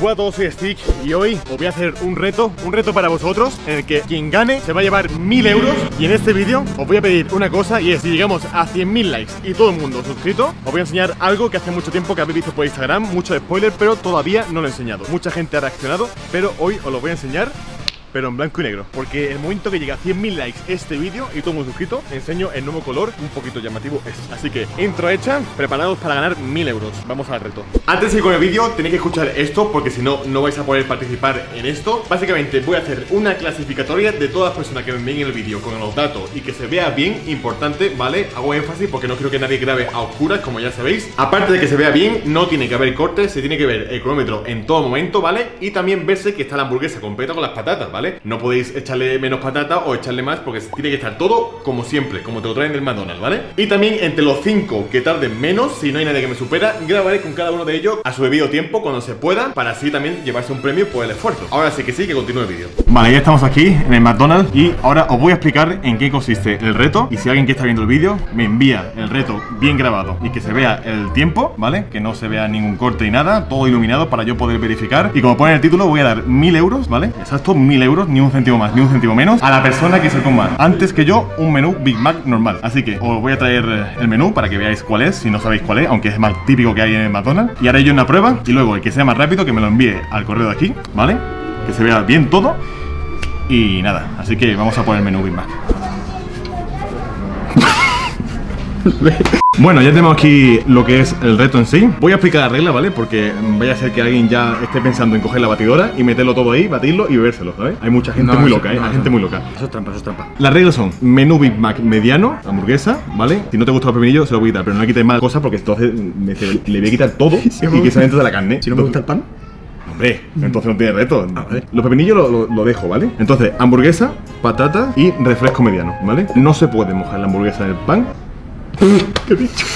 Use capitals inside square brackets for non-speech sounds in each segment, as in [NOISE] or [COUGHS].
Hola a todos, soy Stick y hoy os voy a hacer un reto, un reto para vosotros en el que quien gane se va a llevar 1000 euros y en este vídeo os voy a pedir una cosa y es si llegamos a 100.000 likes y todo el mundo suscrito, os voy a enseñar algo que hace mucho tiempo que habéis visto por Instagram, mucho spoiler, pero todavía no lo he enseñado. Mucha gente ha reaccionado, pero hoy os lo voy a enseñar pero en blanco y negro. Porque el momento que llega a 100.000 likes este vídeo y todo muy suscrito, enseño el nuevo color un poquito llamativo es. Así que, intro hecha, preparados para ganar 1.000 euros. Vamos al reto. Antes de ir con el vídeo, tenéis que escuchar esto porque si no, no vais a poder participar en esto. Básicamente, voy a hacer una clasificatoria de todas las personas que ven en el vídeo con los datos y que se vea bien, importante, ¿vale? Hago énfasis porque no quiero que nadie grabe a oscuras, como ya sabéis. Aparte de que se vea bien, no tiene que haber cortes, se tiene que ver el cronómetro en todo momento, ¿vale? Y también verse que está la hamburguesa completa con las patatas, ¿vale? No podéis echarle menos patata o echarle más porque tiene que estar todo como siempre, como te lo traen del McDonald's, ¿vale? Y también entre los 5 que tarden menos, si no hay nadie que me supera, grabaré con cada uno de ellos a su debido tiempo cuando se pueda, para así también llevarse un premio por el esfuerzo. Ahora sí que sí, que continúe el vídeo. Vale, ya estamos aquí en el McDonald's y ahora os voy a explicar en qué consiste el reto y si alguien que está viendo el vídeo me envía el reto bien grabado y que se vea el tiempo, ¿vale? Que no se vea ningún corte y nada, todo iluminado para yo poder verificar y como pone el título voy a dar 1000 euros, ¿vale? Exacto, 1000 euros, ni un céntimo más, ni un céntimo menos a la persona que se coma antes que yo un menú Big Mac normal. Así que os voy a traer eh, el menú para que veáis cuál es, si no sabéis cuál es, aunque es más típico que hay en McDonald's. Y haré yo una prueba y luego el que sea más rápido que me lo envíe al correo de aquí, ¿vale? Que se vea bien todo. Y nada, así que vamos a poner el menú Big Mac. [LAUGHS] Bueno, ya tenemos aquí lo que es el reto en sí. Voy a explicar la regla, ¿vale? Porque vaya a ser que alguien ya esté pensando en coger la batidora y meterlo todo ahí, batirlo y bebérselo, ¿sabes? Hay mucha gente No, muy loca, ¿eh? Hay gente muy loca. Eso es trampa, eso es trampa. Las reglas son menú Big Mac mediano, hamburguesa, ¿vale? Si no te gusta el pepinillo, se lo voy a quitar, pero no le quites más cosas porque entonces me le voy a quitar todo [LAUGHS] y que se de la carne. Si no me gusta el pan, Hombre, entonces no tiene reto. Los pepinillos lo, lo- lo dejo, ¿vale? Entonces, hamburguesa, patata y refresco mediano, ¿vale? No se puede mojar la hamburguesa en el pan. ¿Qué he dicho?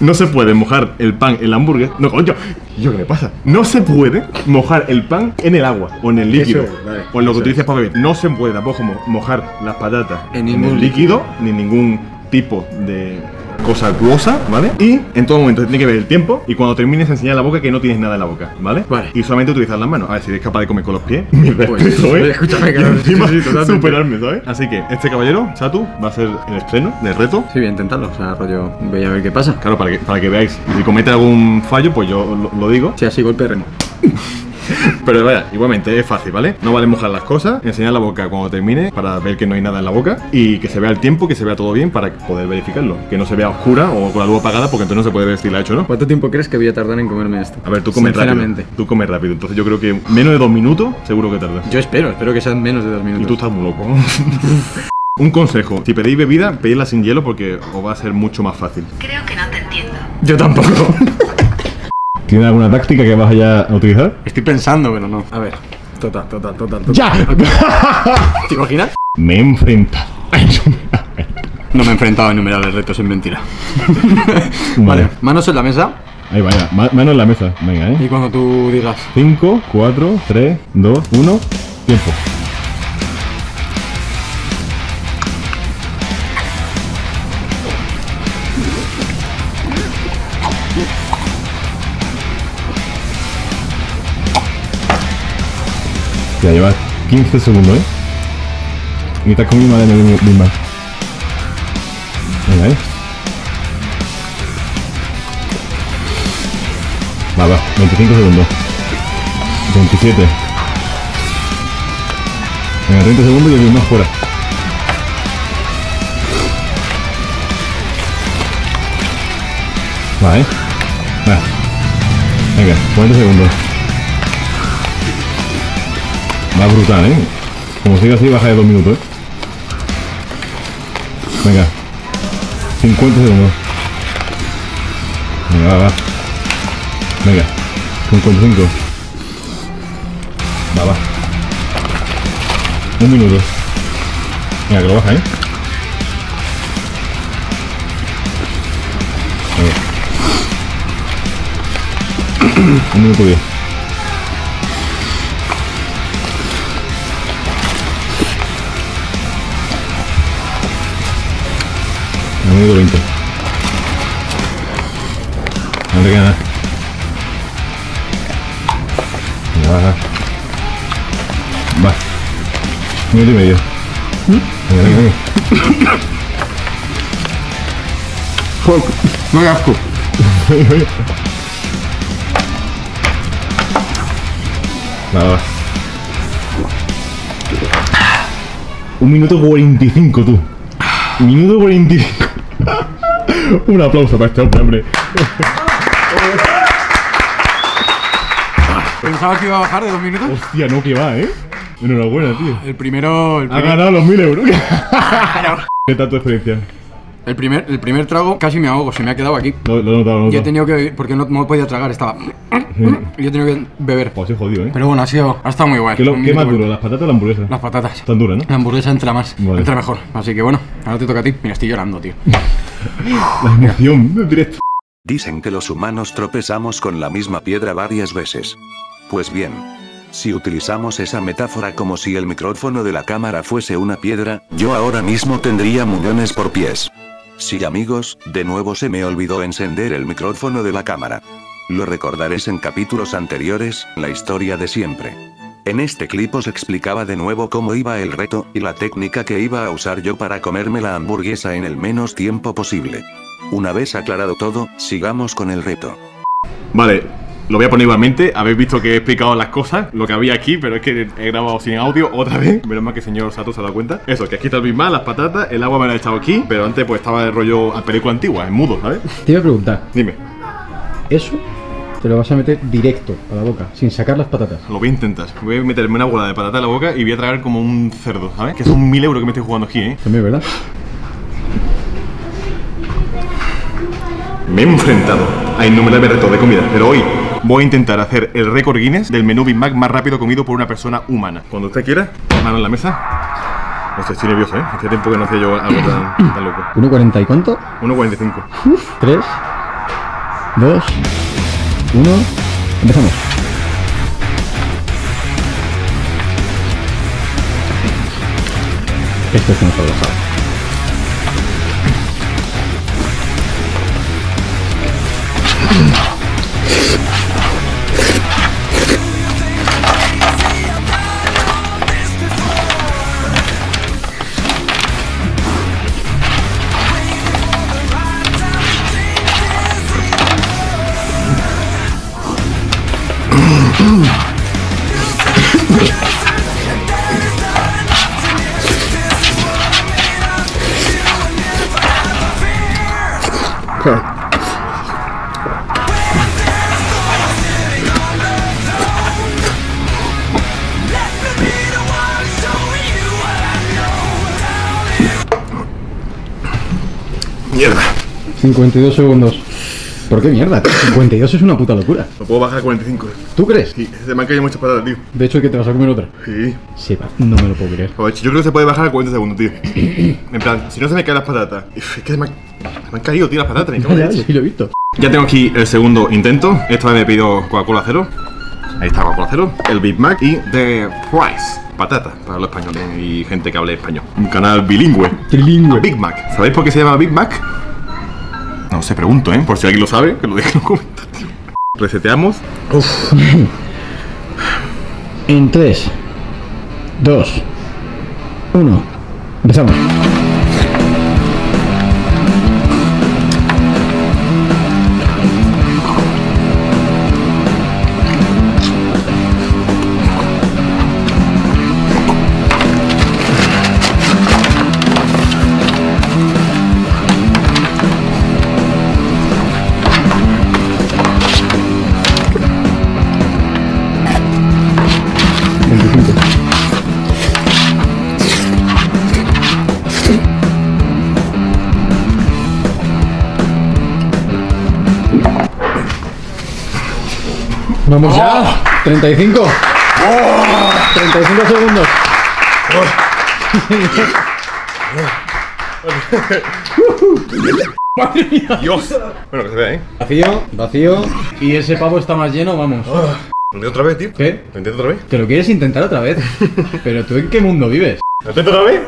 No se puede mojar el pan en la hamburguesa. No, coño. ¿Yo qué me pasa? No se puede mojar el pan en el agua o en el líquido. Eso es, vale. o en lo que utilices para beber. No se puede tampoco mo- mojar las patatas En en, ningún el líquido ni ningún tipo de cosa acuosa, ¿vale? Y en todo momento tiene que ver el tiempo y cuando termines enseñar la boca que no tienes nada en la boca, ¿vale? Vale. Y solamente utilizar las manos. A ver si eres capaz de comer con los pies. Mi Pues, respeto, ¿eh? escúchame, Y claro, encima sí, superarme, ¿sabes? Así que este caballero, Satu, va a ser el estreno del reto. sí, voy a intentarlo. O sea, rollo, voy a ver qué pasa. Claro, para que, para que veáis. Y si comete algún fallo, pues yo lo, lo digo. Si así golpe remo. [LAUGHS] [LAUGHS] Pero vaya, igualmente es fácil, ¿vale? No vale mojar las cosas, enseñar la boca cuando termine para ver que no hay nada en la boca y que se vea el tiempo, que se vea todo bien para poder verificarlo. Que no se vea oscura o con la luz apagada porque entonces no se puede ver si la ha hecho no. ¿Cuánto tiempo crees que voy a tardar en comerme esto? A ver, tú comes rápido. Sinceramente. Tú comes rápido. Entonces yo creo que menos de dos minutos seguro que tardas. Yo espero, espero que sean menos de dos minutos. Y tú estás muy loco. [LAUGHS] Un consejo, si pedís bebida, pedidla sin hielo porque os va a ser mucho más fácil. Creo que no te entiendo. Yo tampoco. [LAUGHS] ¿Tienes alguna táctica que vas a utilizar? Estoy pensando, pero no. A ver. Total, total, total, total. ¡Ya! [LAUGHS] ¿Te imaginas? Me he enfrentado. No me he enfrentado a innumerables retos, es mentira. Vale. Manos en la mesa Ahí vaya, mano en la mesa. Venga, y eh. cuando tú digas 5, 4, 3, 2, 1. Tiempo. Ya llevas 15 segundos, ¿eh? Y estás comiendo madre de Big Mac. Venga, ¿eh? Va, va, 25 segundos. 27. Venga, 30 segundos y el Big Mac fuera. Va, ¿eh? Va. Venga, 40 segundos. Va brutal, ¿eh? Como siga así, baja de 2 minutos, ¿eh? Venga. 50 segundos. Venga, va, va. Venga. 55. Va, va. Un minuto. Venga, que lo baja, ¿eh? Venga. Un minuto diez. Minuto veinte. No te queda nada. Venga, Va. Va. Minuto y medio. Venga, venga, venga. Fuck, no hay asco. [LAUGHS] Va, va. Un minuto 45, tú. Minuto 45. Un aplauso para este hombre, hombre. Pensaba que iba a bajar de dos minutos. Hostia, no, que va, ¿eh? Enhorabuena, tío. El primero. El Ha ganado los 1000 euros. [LAUGHS] ¿Qué tal tu experiencia? El primer, el primer trago casi me ahogo, se me ha quedado aquí. Lo, lo he notado, lo he Y he tenido que. Porque no, no podía tragar, estaba. Y he tenido que beber. Pues he jodido, ¿eh? Pero bueno, ha sido. Ha estado muy guay. ¿Qué, lo- qué más duro, las patatas o la hamburguesa? Las patatas. Están duras, ¿no? La hamburguesa entra más, Vale. entra mejor. Así que bueno, ahora te toca a ti. Mira, estoy llorando, tío. [LAUGHS] La emoción directo. Dicen que los humanos tropezamos con la misma piedra varias veces. Pues bien, si utilizamos esa metáfora como si el micrófono de la cámara fuese una piedra, yo ahora mismo tendría millones por pies. Sí amigos, de nuevo se me olvidó encender el micrófono de la cámara. Lo recordaréis en capítulos anteriores, la historia de siempre. En este clip os explicaba de nuevo cómo iba el reto, y la técnica que iba a usar yo para comerme la hamburguesa en el menos tiempo posible. Una vez aclarado todo, sigamos con el reto. Vale, lo voy a poner igualmente. Habéis visto que he explicado las cosas, lo que había aquí, pero es que he grabado sin audio otra vez. Menos mal que el señor Sato se ha dado cuenta. Eso, que aquí está el Big las patatas, el agua me la he echado aquí, pero antes pues estaba el rollo a película antigua, en mudo, ¿sabes? Te iba a preguntar, Dime, eso te lo vas a meter directo a la boca, sin sacar las patatas. lo voy a intentar. Voy a meterme una bola de patata en la boca y voy a tragar como un cerdo, ¿sabes? Que son mil euros que me estoy jugando aquí, ¿eh? También, ¿verdad? Me he enfrentado a innumerables retos de comida, pero hoy voy a intentar hacer el récord Guinness del menú Big Mac más rápido comido por una persona humana. Cuando usted quiera, mano en la mesa. Hostia, estoy nervioso, ¿eh? Hace tiempo que no hacía yo algo tan, tan loco. ¿1.40 y cuánto? 1.45. 3, 2, 1. Empezamos. Esto es una sobrasada. Mierda. 52 segundos. ¿Por qué mierda? tío? 52 es una puta locura. Lo puedo bajar a 45. ¿Tú crees? Sí, se me han caído muchas patatas, tío. De hecho, que te vas a comer otra. Sí. Sepa, no me lo puedo creer. Joder, yo creo que se puede bajar a 40 segundos, tío. En plan, si no se me caen las patatas. Es que se me han, me han caído, tío, las patatas. [LAUGHS] me cago Ya, sí lo he visto. Ya tengo aquí el segundo intento. Esta vez me he pedido Coca-Cola cero. Ahí está Coca-Cola cero. El Big Mac y The Fries. Patata para los españoles y gente que hable español. Un canal bilingüe. Trilingüe. Big Mac. ¿Sabéis por qué se llama Big Mac? No sé, pregunto, ¿eh? Por si alguien lo sabe, que lo deje en los comentarios. Reseteamos. Uf. En 3, 2, 1. Empezamos. Vamos ya. 35. 35 segundos. Dios. Bueno, que se vea, ¿eh? Vacío, vacío. Y ese pavo está más lleno, vamos. Lo intento otra vez, tío. ¿Qué? Lo intento otra vez. ¿Te lo quieres intentar otra vez? [LAUGHS] Pero tú en qué mundo vives? ¿Lo intento otra vez?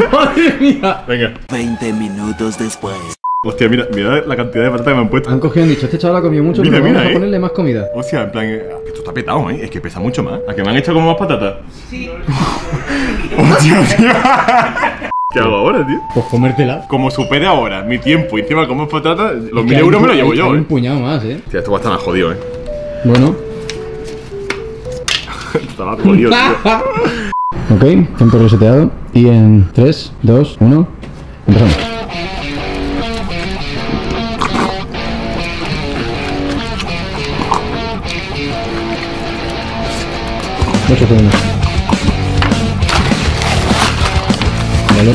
[LAUGHS] Madre mía. Venga. 20 minutos después. Hostia, mira, mira la cantidad de patatas que me han puesto. Han cogido y han dicho, este chaval ha comido mucho, Mira, pero mira, vamos eh. a ponerle más comida. Hostia, en plan, eh, esto está petado, ¿eh? Es que pesa mucho más. ¿A que me han hecho como más patatas? Sí. [LAUGHS] Hostia, tío. [LAUGHS] ¿Qué hago ahora, tío? Pues comértela. Como supere ahora mi tiempo y encima como patatas, los mil euros me los llevo Hay- yo, hay ¿eh? un puñado más, eh. Hostia, esto va a estar más jodido, ¿eh? Bueno. [LAUGHS] Está más jodido, tío. Ok, tiempo reseteado. Y en 3, 2, 1, empezamos. Ocho segundos. Vale.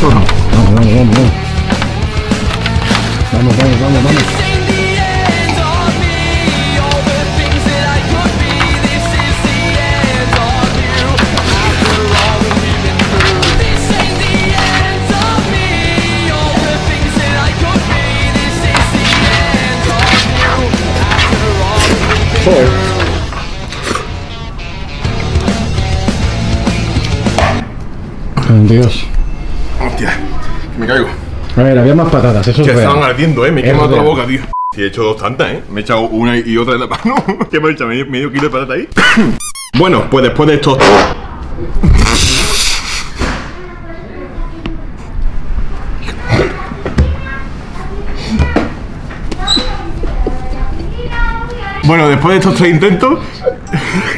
Vamos, vamos, vamos, vamos. Vamos, vamos, vamos, vamos. Dios. Hostia, que me caigo. A ver, había más patatas, eso es Que estaban real. ardiendo, ¿eh? Me he Es quemado toda la boca, tío. Sí, he hecho dos tantas, ¿eh? Me he echado una y otra en la mano. [LAUGHS] ¿Qué me he hecho? ¿Medio, medio kilo de patata ahí? [COUGHS] bueno, pues después de estos... Bueno, después de estos tres intentos,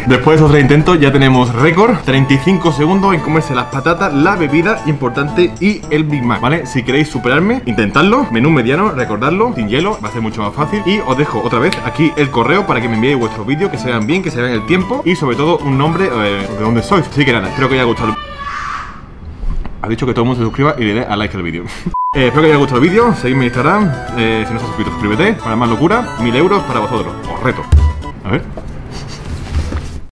después de estos tres ya tenemos récord, 35 segundos en comerse las patatas, la bebida importante y el Big Mac, ¿vale? Si queréis superarme, intentadlo, menú mediano, recordadlo, sin hielo, va a ser mucho más fácil y os dejo otra vez aquí el correo para que me enviéis vuestros vídeos, que se vean bien, que se vean el tiempo y sobre todo un nombre eh, de dónde sois. Así que nada, espero que os haya gustado. Ha dicho que todo el mundo se suscriba y le dé a like al vídeo. [LAUGHS] Eh, espero que os haya gustado el vídeo, seguidme en Instagram, eh, si no estás suscrito suscríbete, para más locura, mil euros para vosotros, os reto. A ver.